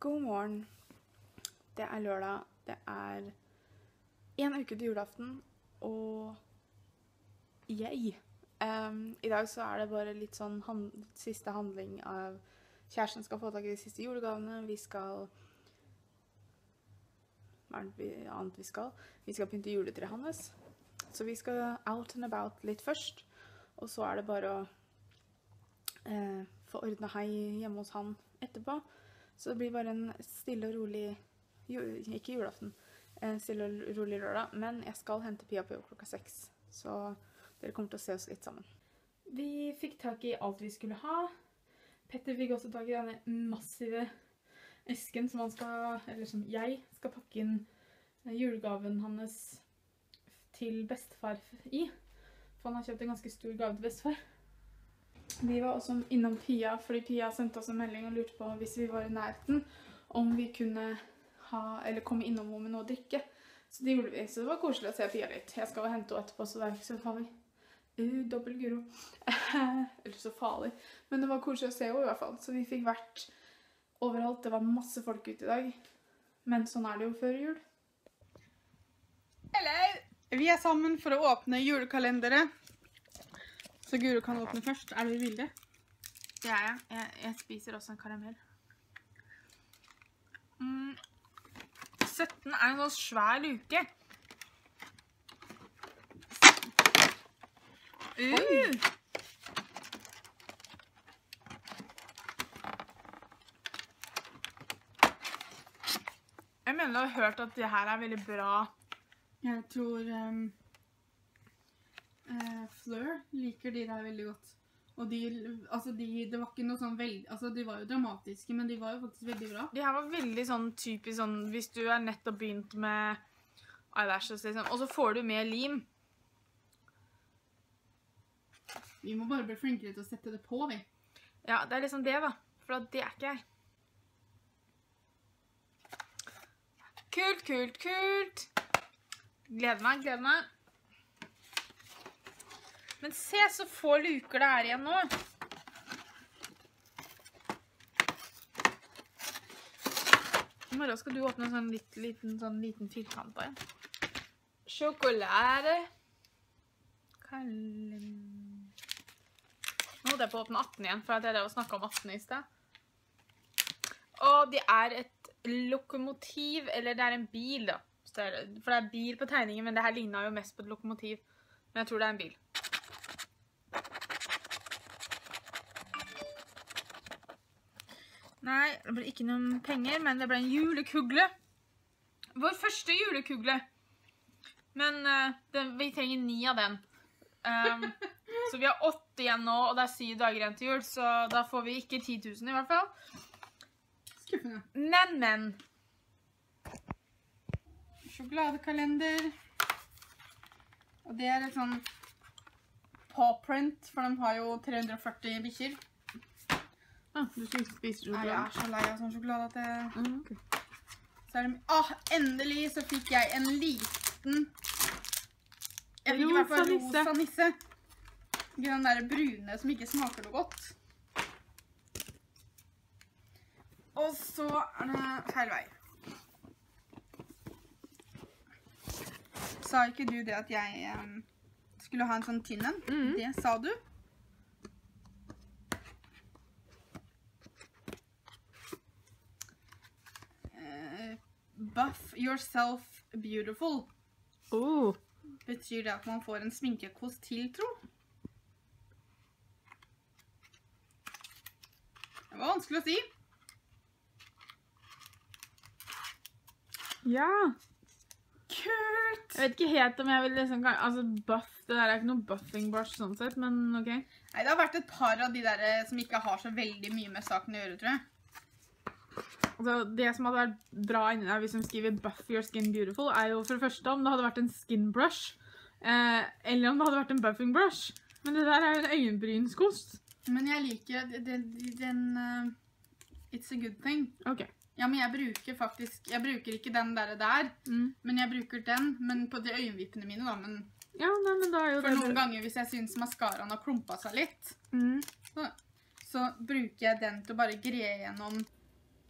God morgen. Det er lørdag. Det er én uke til julaften, og yay. Um, I dag så er det bare litt sånn hand siste handling av Kjæresten skal få tak i de siste julegavene. Vi skal Hva er det annet vi skal? Vi skal pynte juletreet hans. Så vi skal out and about litt først. Og så er det bare å eh, få ordna hei hjemme hos han etterpå. Så det blir bare en stille og rolig jo, Ikke julaften. En stille og rolig lørdag. Men jeg skal hente Pia på jobb klokka seks. Så dere kommer til å se oss litt sammen. Vi fikk tak i alt vi skulle ha. Petter fikk også tak i denne massive esken som han skal Eller som jeg skal pakke inn eh, julegaven hans til bestefar i. For han har kjøpt en ganske stor gave til bestefar. Vi var også innom Pia, fordi Pia sendte oss en melding og lurte på hvis vi var i nærheten, om vi kunne ha, eller komme innom henne med noe å drikke. Så det gjorde vi, så det var koselig å se Pia litt. Jeg skal hente henne etterpå, så det er ikke så farlig. Uh, dobbel guro. eller så farlig. Men det var koselig å se henne i hvert fall. Så vi fikk vært overalt. Det var masse folk ute i dag. Men sånn er det jo før jul. Hello! vi er sammen for å åpne julekalendere. Så Guro kan åpne først. Er du bildet? Det er jeg. jeg. Jeg spiser også en karamell. Mm. 17 er en sånn svær luke. Uh. Jeg mener du har hørt at det her er veldig bra. Jeg tror um, eh, Fleur liker de der veldig godt. Og de, altså de, det var ikke noe sånn veldig, altså de var jo dramatiske, men de var jo faktisk veldig bra. De her var veldig sånn typisk sånn hvis du er nettopp begynt med eyelashes, liksom, og så får du med lim. Vi må bare bli flinkere til å sette det på, vi. Ja, det er liksom det, da. For det er ikke jeg. Kult, kult, kult. Gleder meg, gleder meg. Men se så få luker det er igjen nå. I morgen skal du åpne en sånn litt, liten, sånn liten firkant på en. Sjokolade. Kalem... Nå holdt jeg på å åpne 18 igjen, for jeg drev snakket om 18 i sted. Og det er et lokomotiv, eller det er en bil, da. For det er bil på tegningen, men det her ligner jo mest på et lokomotiv. Men jeg tror det er en bil. Nei, det ble ikke noen penger, men det ble en julekugle. Vår første julekugle. Men eh, den, vi trenger ni av den. Um, så vi har åtte igjen nå, og det er syv dager igjen til jul, så da får vi ikke 10 000 i hvert fall. Skuffende. Men, men. Sjokoladekalender. Og det er et sånn pawprint, for de har jo 340 bikkjer. Ah, du spiser sjokolade? jeg er så lei av sånn sjokolade at jeg... Mm, okay. Så det... Åh, endelig så fikk jeg en liten... Jeg fikk i hvert fall Rosa nisse. Ikke den der brune som ikke smaker noe godt. Og så er det feil vei. Sa ikke du det at jeg um, skulle ha en sånn tinn en? Mhm. Det sa du. Buff yourself beautiful. Oh. Betyr det at man får en sminkekos til, tro? Det var vanskelig å si. Ja. Kult! Jeg vet ikke helt om jeg vil liksom Altså, buff Det der er ikke noe buffing brush sånn sett, men OK. Nei, det har vært et par av de der eh, som ikke har så veldig mye med saken å gjøre, tror jeg. Altså, det som hadde vært bra inni der hvis de skriver 'buff your skin beautiful', er jo for det første om det hadde vært en skin brush, eh, eller om det hadde vært en buffing brush. Men det der er jo en øyenbrynskost. Men jeg liker det- det- den uh, It's a good thing. OK. Ja, men jeg bruker faktisk Jeg bruker ikke den der, der Mm. men jeg bruker den. Men på de øyenvippene mine, da. Men Ja, nei, men da er jo for det noen ganger hvis jeg syns maskaraen har klumpa seg litt, Mm. så bruker jeg den til å bare gre gjennom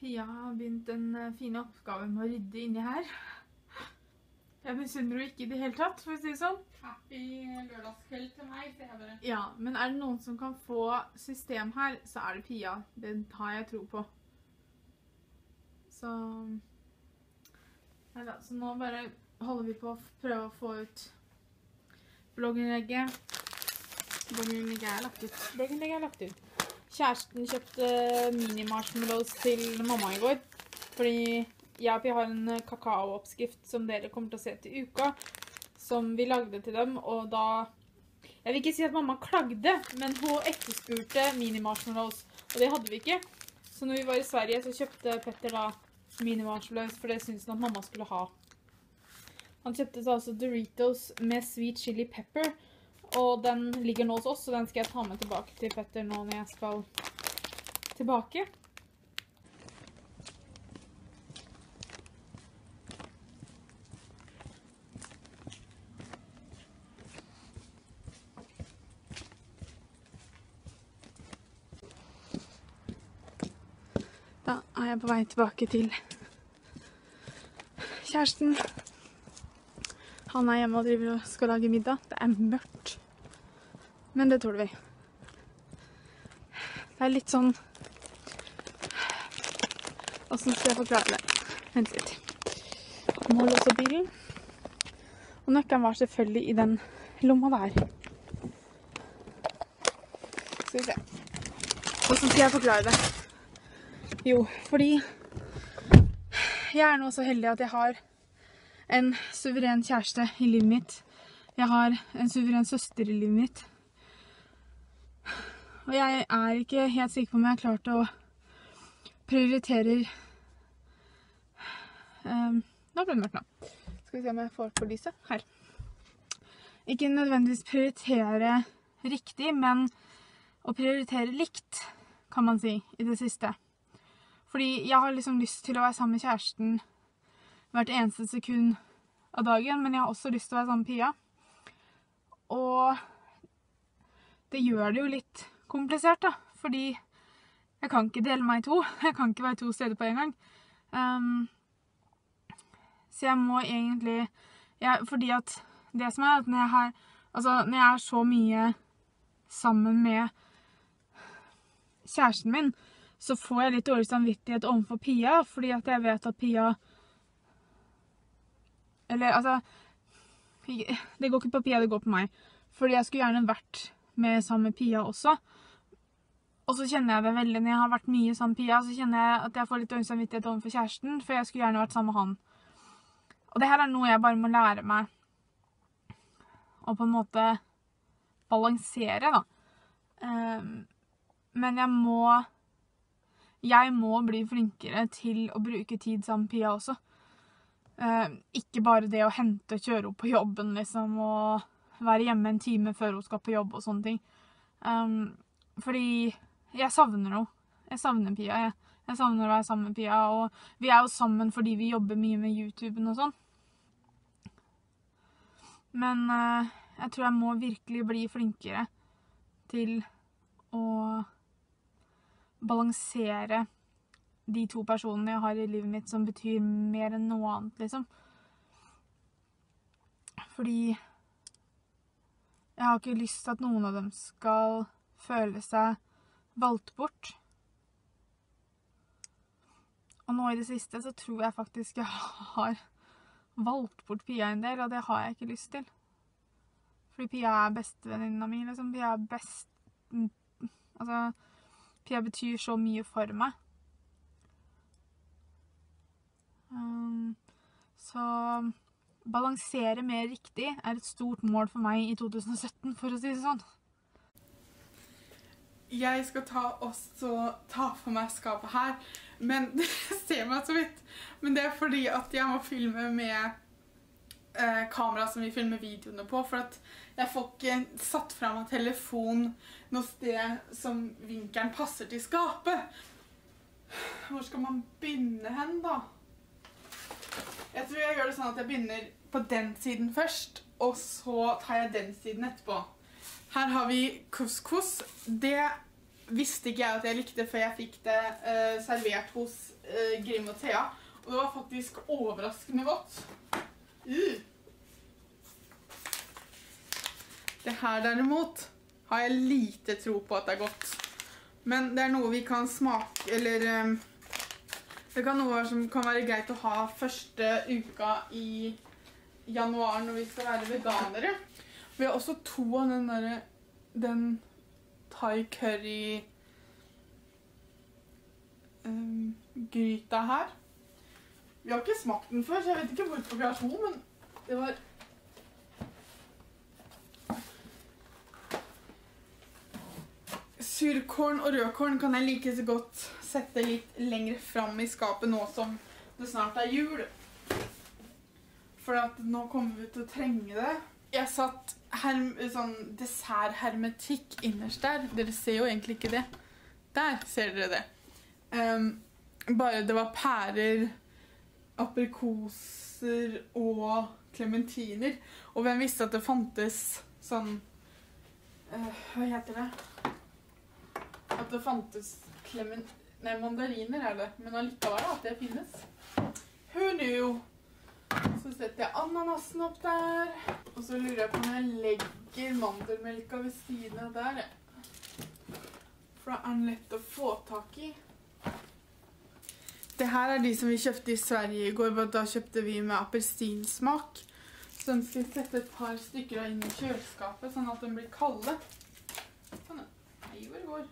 Pia har begynt den eh, fine oppgaven med å rydde inni her. Jeg misunner henne ikke i det hele tatt, for å si det sånn. Happy lørdagskveld til meg, sier jeg bare. Ja, men er det noen som kan få system her, så er det Pia. Det har jeg tro på. Så Nei da, så nå bare holder vi på å prøve å få ut blogginnlegget. Blogginnlegget er lagt ut. Blogginnlegget er lagt ut. Kjæresten kjøpte mini-marshmallows til mamma i går. Fordi jeg og Pi har en kakaooppskrift som dere kommer til å se til uka. Som vi lagde til dem, og da Jeg vil ikke si at mamma klagde, men hun etterspurte mini-marshmallows. Og det hadde vi ikke. Så når vi var i Sverige, så kjøpte Petter da mini-marshmallows, for det syntes han at mamma skulle ha. Han kjøpte da altså Doritos med sweet chili pepper, og den ligger nå hos oss, så den skal jeg ta med tilbake til Petter nå når jeg skal tilbake. Da er jeg på vei tilbake til kjæresten. Han er hjemme og driver og skal lage middag. Det er mørkt. Men det tåler vi. Det er litt sånn Åssen skal jeg forklare det? Vent litt. Må låse bilen. Og nøkkelen var selvfølgelig i den lomma der. Skal vi se. Åssen skal jeg forklare det? Jo, fordi jeg er nå så heldig at jeg har en suveren kjæreste i livet mitt. Jeg har en suveren søster i livet mitt. Og jeg er ikke helt sikker på om jeg har klart å prioritere um, Nå ble det mørkt, nå. Skal vi se om jeg får på lyset. Her. Ikke nødvendigvis prioritere riktig, men å prioritere likt, kan man si, i det siste. Fordi jeg har liksom lyst til å være sammen med kjæresten hvert eneste sekund av dagen, men jeg har også lyst til å være sammen med Pia. Og det gjør det jo litt komplisert, da. Fordi jeg kan ikke dele meg i to. Jeg kan ikke være to steder på en gang. Um, så jeg må egentlig jeg, Fordi at det som er at når jeg, har, altså, når jeg er så mye sammen med kjæresten min, så får jeg litt dårlig samvittighet overfor Pia, fordi at jeg vet at Pia Eller altså Det går ikke på Pia, det går på meg. Fordi jeg skulle gjerne vært med sammen med Pia også. Og så kjenner jeg det veldig når jeg har vært mye med Pia, så kjenner jeg at jeg får litt dårlig samvittighet overfor kjæresten, for jeg skulle gjerne vært sammen med han. Og det her er noe jeg bare må lære meg å på en måte balansere, da. Um, men jeg må Jeg må bli flinkere til å bruke tid sammen med Pia også. Uh, ikke bare det å hente og kjøre henne på jobben, liksom, og være hjemme en time før hun skal på jobb og sånne ting. Um, fordi jeg savner henne. Jeg savner Pia. Jeg, jeg savner å være sammen med Pia. Og vi er jo sammen fordi vi jobber mye med YouTuben og sånn. Men uh, jeg tror jeg må virkelig bli flinkere til å balansere de to personene jeg har i livet mitt som betyr mer enn noe annet, liksom. Fordi jeg har ikke lyst til at noen av dem skal føle seg valgt bort. Og nå i det siste så tror jeg faktisk jeg har valgt bort Pia en del, og det har jeg ikke lyst til. Fordi Pia er bestevenninna mi, liksom. Pia er best Altså, Pia betyr så mye for meg. Um, så balansere mer riktig er et stort mål for meg i 2017, for å si det sånn. Jeg skal ta, også ta for meg skapet her, men dere ser meg så vidt. Men det er fordi at jeg må filme med eh, kamera som vi filmer videoene på. For at jeg får ikke satt fra meg telefon noe sted som vinkelen passer til skapet. Hvor skal man begynne hen, da? Jeg tror jeg gjør det sånn at jeg begynner på den siden først, og så tar jeg den siden etterpå. Her har vi couscous. Det visste ikke jeg at jeg likte før jeg fikk det uh, servert hos uh, Grim og Thea. Og det var faktisk overraskende godt. Uh. Det her derimot har jeg lite tro på at det er godt. Men det er noe vi kan smake, eller Um, Det kan noe som kan være greit å ha første uka i januar når vi skal være veganere. Vi har også to av den derre Den thai curry um, gryta her. Vi har ikke smakt den før, så jeg vet ikke hvorfor vi har to, men det var Surkål og rødkål kan jeg like så godt sette litt lenger fram i skapet nå som det snart er jul. For nå kommer vi til å trenge det. Jeg satt herm, sånn desserthermetikk innerst der. Dere ser jo egentlig ikke det. Der ser dere det. Um, bare det var pærer, aprikoser og klementiner. Og hvem visste at det fantes sånn uh, Hva heter det? At det fantes klement Nei, mandariner er det. Men allikevel at det finnes. Who knew? Så setter jeg ananasen opp der. Og så lurer jeg på om jeg legger mandelmelka ved siden av der. For da er den lett å få tak i. Det her er de som vi kjøpte i Sverige i går, men da kjøpte vi med appelsinsmak. Så den skal sette et par stykker inn i kjøleskapet, sånn at den blir kalde. Sånn. Hei, hvor det går.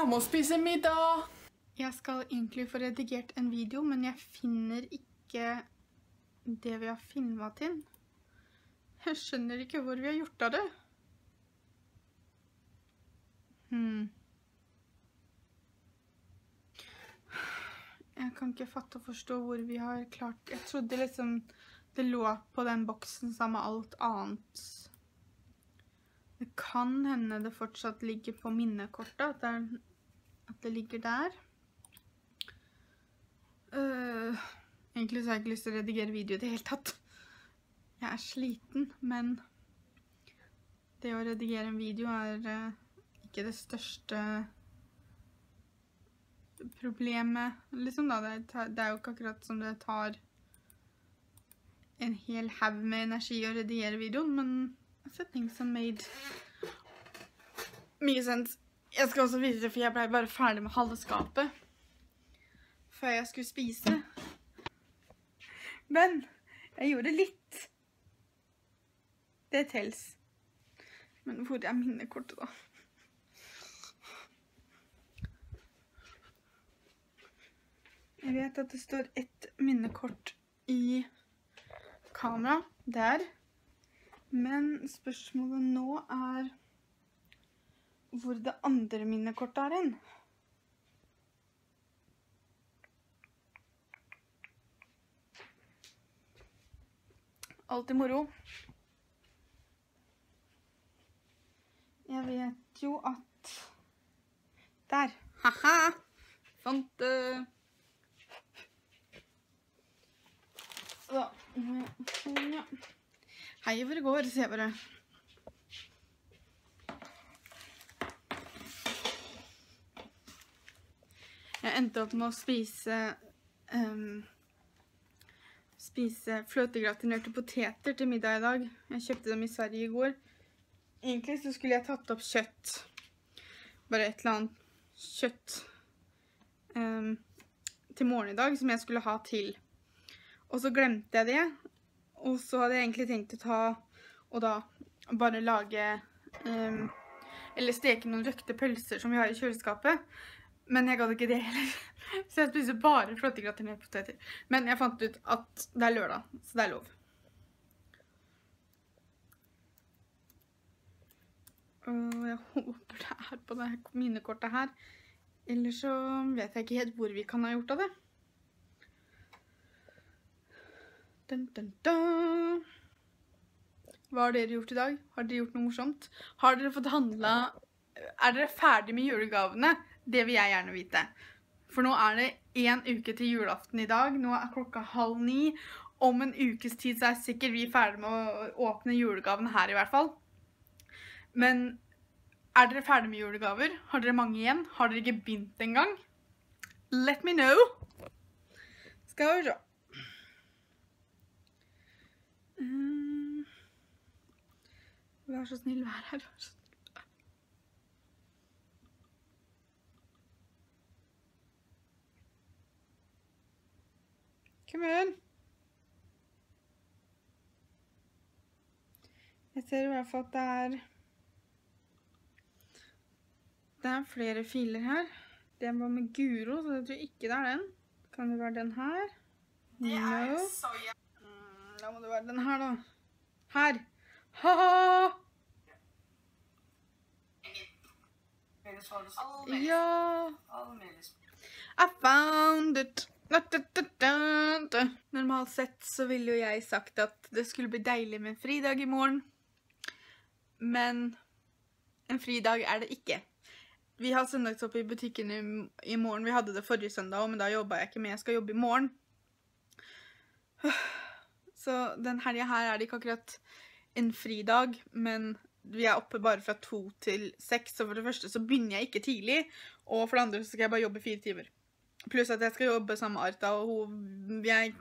Jeg må spise middag! Jeg skal egentlig få redigert en video, men jeg finner ikke det vi har filmet til. Jeg skjønner ikke hvor vi har gjort av det. Hmm. Jeg kan ikke fatte og forstå hvor vi har klart Jeg trodde liksom det lå på den boksen sammen med alt annet. Det kan hende det fortsatt ligger på minnekortet, at det, er, at det ligger der. Øh, egentlig har jeg ikke lyst til å redigere video i det hele tatt. Jeg er sliten, men det å redigere en video er øh, ikke det største problemet, liksom. Det, er jo ikke akkurat som det tar en hel haug med energi å redigere videoen, men I are made mye sense. Jeg skal også vise det, for jeg ble bare ferdig med halve skapet før jeg skulle spise. Men jeg gjorde litt. Det tels. Men hvor er minnekortet, da? Jeg vet at det står ett minnekort i kamera der. Men spørsmålet nå er hvor det andre minnekortet er hen. Alltid moro. Jeg vet jo at Der. Ha-ha! Fant det. Så Sånn, ja. Hei, hvor det går, sier jeg bare. Jeg endte opp med å spise um, Spise fløtegratinerte poteter til middag i dag. Jeg kjøpte dem i Sverige i går. Egentlig så skulle jeg tatt opp kjøtt. Bare et eller annet kjøtt um, til morgen i dag som jeg skulle ha til. Og så glemte jeg det. Og så hadde jeg egentlig tenkt å ta og da bare lage um, Eller steke noen røkte pølser som vi har i kjøleskapet. Men jeg gadd ikke det heller. Så jeg spiser bare fløtegratinerte poteter. Men jeg fant ut at det er lørdag, så det er lov. Jeg håper det er på det minnekortet her. Ellers så vet jeg ikke helt hvor vi kan ha gjort av det. Hva har dere gjort i dag? Har dere gjort noe morsomt? Har dere fått handla Er dere ferdig med julegavene? Det vil jeg gjerne vite. For nå er det én uke til julaften i dag. Nå er klokka halv ni. Om en ukes tid så er sikkert vi ferdig med å åpne julegavene her, i hvert fall. Men er dere ferdig med julegaver? Har dere mange igjen? Har dere ikke begynt engang? Let me know. Skal vi se. Mm. Vær så snill, vær her. Vær så snill. Kom igjen. Jeg ser i hvert fall at det er Det er flere filer her. Den var med Guro, så jeg tror ikke det er den. Kan det være den her? No. Mm, Da må det være den her, da. Her. Ha-ha! Ja I found it. Normalt sett så ville jo jeg sagt at det skulle bli deilig med en fridag i morgen. Men en fridag er det ikke. Vi har søndagsåpent i butikken i, morgen. Vi hadde det forrige søndag men da jobba jeg ikke med. Jeg skal jobbe i morgen. Så den helga her er det ikke akkurat en fridag, men vi er oppe bare fra to til seks. Så for det første så begynner jeg ikke tidlig, og for det andre så skal jeg bare jobbe fire timer. Pluss at jeg skal jobbe sammen med Arta, og hun, jeg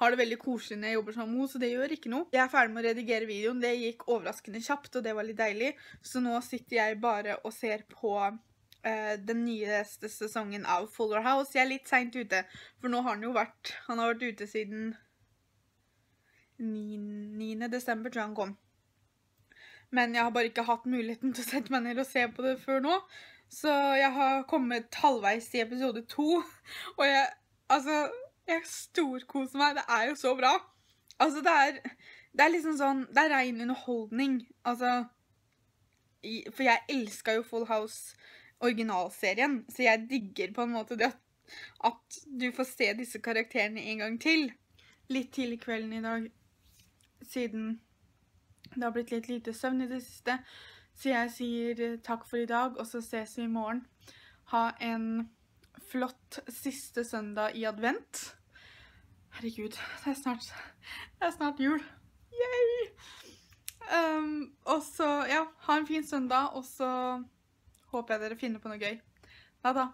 har det veldig koselig når jeg jobber sammen med henne, så det gjør ikke noe. Jeg er ferdig med å redigere videoen. Det gikk overraskende kjapt, og det var litt deilig. Så nå sitter jeg bare og ser på eh, den nyeste sesongen av Fuller House. Jeg er litt seint ute, for nå har han jo vært Han har vært ute siden 9. 9. desember, tror jeg han kom. Men jeg har bare ikke hatt muligheten til å sette meg ned og se på det før nå. Så jeg har kommet halvveis i episode to, og jeg Altså, jeg storkoser meg. Det er jo så bra. Altså, det er Det er liksom sånn Det er rein underholdning. Altså For jeg elska jo Full House originalserien, så jeg digger på en måte det at, at du får se disse karakterene en gang til. Litt tidlig kvelden i dag, siden det har blitt litt lite søvn i det siste. Så jeg sier eh, takk for i dag, og så ses vi i morgen. Ha en flott siste søndag i advent. Herregud, det er snart, det er snart jul. Yay! Um, og så, ja, ha en fin søndag, og så håper jeg dere finner på noe gøy. Ha det.